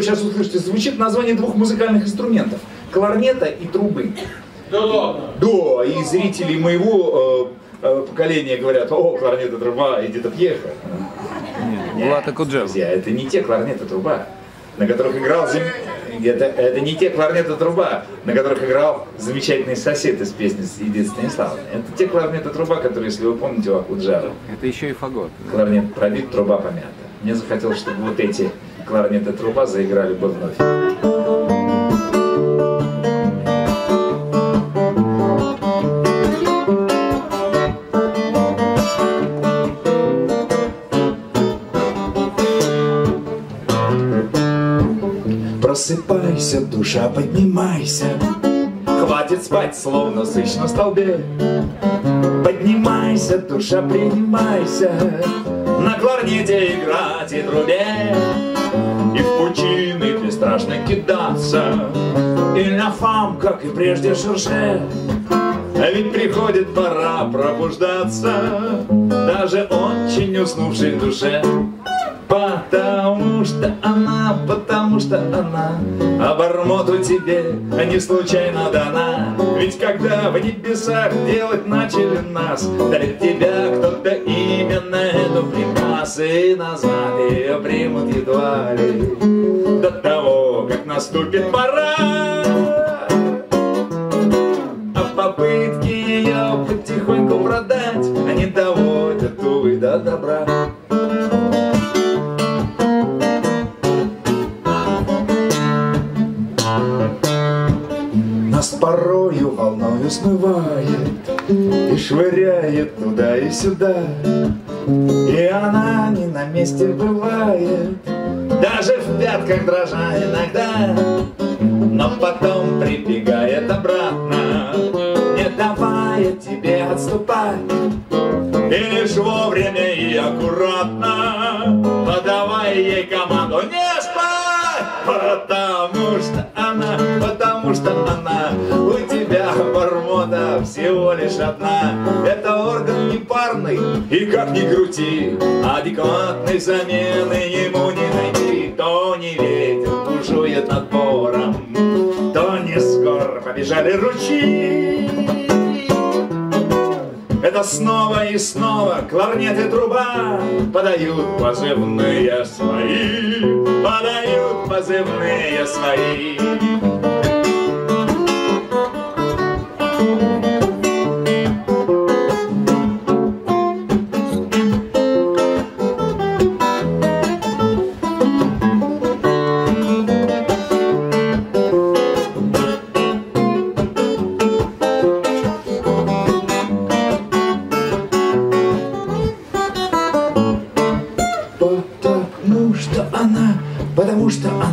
звучит название двух музыкальных инструментов. Кларнета и трубы. Да ладно. Да, и зрители моего э, э, поколения говорят, о, кларнет и труба, Эдита Пьеха. Нет, Влад Акуджава. Друзья, это не те кларнет и труба, на которых играл зам... это, это не те кларнет и труба, на которых играл замечательный сосед из песни Эдит Станиславовны. Это те кларнет и труба, которые, если вы помните, у Акуджава. Это еще и фагот. Кларнет пробит, труба помята. Мне захотелось, чтобы вот эти кларнет и труба заиграли бы вновь. Просыпайся, душа, поднимайся. Хватит спать, словно сыч на столбе. Поднимайся, душа, принимайся. На кларнете играть и трубе. И в пучины бесстрашно кидаться. И на фам, как и прежде, шуршет а ведь приходит пора пробуждаться. Даже очень уснувшей душе. Потому что она Обормоту тебе не случайно дана. Ведь когда в небесах делать начали нас Для тебя кто-то именно эту приказ. И назад ее примут едва ли. До того, как наступит пора смывает И швыряет туда и сюда. И она не на месте бывает Даже в пятках дрожа иногда. Но потом прибегает обратно Не давая тебе отступать. И лишь вовремя и аккуратно Подавай ей команду. Не спать Потому что всего лишь одна. Это орган непарный и как ни крути Адекватной замены ему не найти. То не ветер бушует над бором То не скоро побежали ручьи. Это снова и снова кларнет и труба Подают позывные свои Подают позывные свои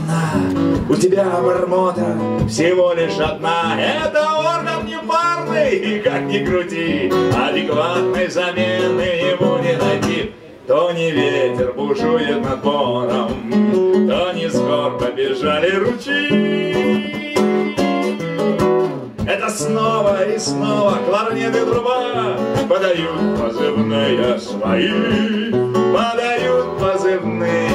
она У тебя бормота всего лишь одна. Это орган непарный, и как ни крути Адекватной замены ему не найти. То не ветер бушует над бором То не скоро побежали ручьи. Это снова и снова кларнет и труба Подают позывные свои Подают позывные